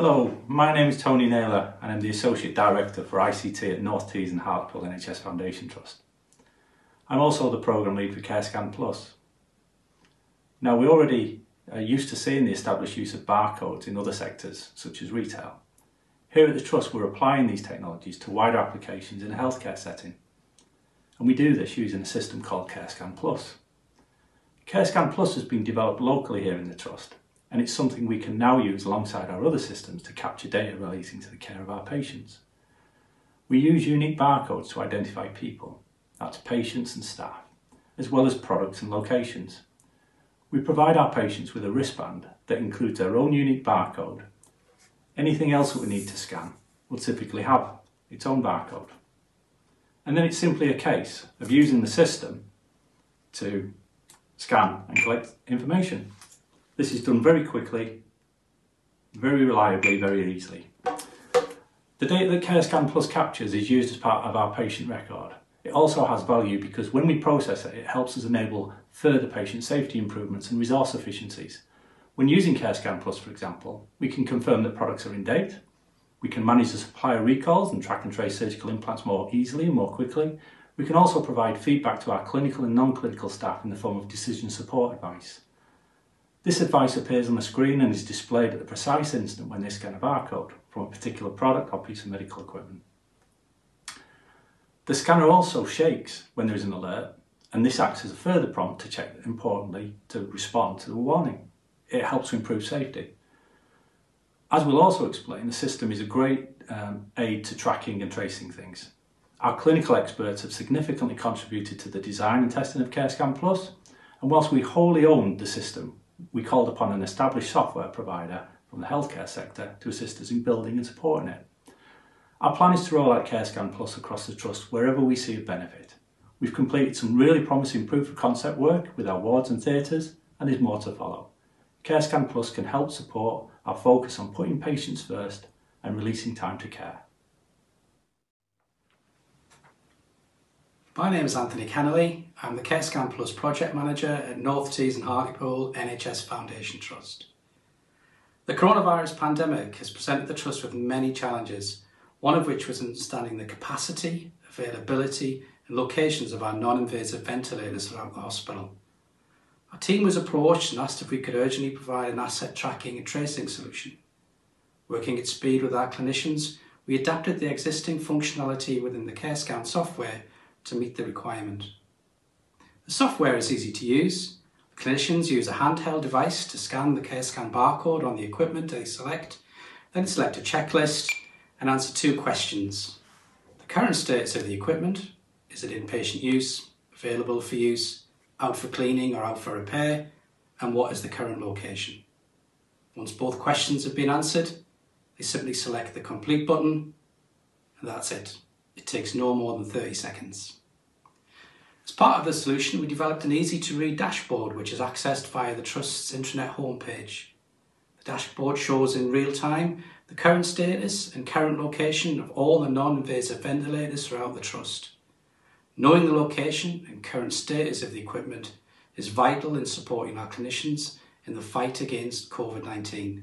Hello, my name is Tony Naylor and I'm the Associate Director for ICT at North Tees and Hartlepool NHS Foundation Trust. I'm also the Programme Lead for CareScan Plus. Now we already are used to seeing the established use of barcodes in other sectors such as retail. Here at the Trust we're applying these technologies to wider applications in a healthcare setting. And we do this using a system called CareScan Plus. CareScan Plus has been developed locally here in the Trust and it's something we can now use alongside our other systems to capture data relating to the care of our patients. We use unique barcodes to identify people, that's patients and staff, as well as products and locations. We provide our patients with a wristband that includes their own unique barcode. Anything else that we need to scan will typically have its own barcode. And then it's simply a case of using the system to scan and collect information. This is done very quickly, very reliably, very easily. The data that CareScan Plus captures is used as part of our patient record. It also has value because when we process it, it helps us enable further patient safety improvements and resource efficiencies. When using CareScan Plus, for example, we can confirm that products are in date, we can manage the supplier recalls and track and trace surgical implants more easily and more quickly. We can also provide feedback to our clinical and non-clinical staff in the form of decision support advice. This advice appears on the screen and is displayed at the precise instant when they scan a barcode from a particular product or piece of medical equipment. The scanner also shakes when there is an alert and this acts as a further prompt to check importantly to respond to the warning. It helps to improve safety. As we'll also explain, the system is a great um, aid to tracking and tracing things. Our clinical experts have significantly contributed to the design and testing of CareScan Plus, and whilst we wholly owned the system, we called upon an established software provider from the healthcare sector to assist us in building and supporting it. Our plan is to roll out CareScan Plus across the Trust wherever we see a benefit. We've completed some really promising proof of concept work with our wards and theatres and there's more to follow. CareScan Plus can help support our focus on putting patients first and releasing time to care. My name is Anthony Kennelly. I'm the CareScan Plus Project Manager at North Tees and Hartlepool NHS Foundation Trust. The coronavirus pandemic has presented the Trust with many challenges, one of which was understanding the capacity, availability and locations of our non-invasive ventilators throughout the hospital. Our team was approached and asked if we could urgently provide an asset tracking and tracing solution. Working at speed with our clinicians, we adapted the existing functionality within the CareScan software to meet the requirement. The software is easy to use. Clinicians use a handheld device to scan the CareScan barcode on the equipment they select, then select a checklist and answer two questions. The current status of the equipment, is it in patient use, available for use, out for cleaning or out for repair, and what is the current location. Once both questions have been answered, they simply select the complete button and that's it. It takes no more than 30 seconds. As part of the solution, we developed an easy to read dashboard which is accessed via the Trust's intranet homepage. The dashboard shows in real time the current status and current location of all the non-invasive ventilators throughout the Trust. Knowing the location and current status of the equipment is vital in supporting our clinicians in the fight against COVID-19.